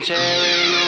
I'm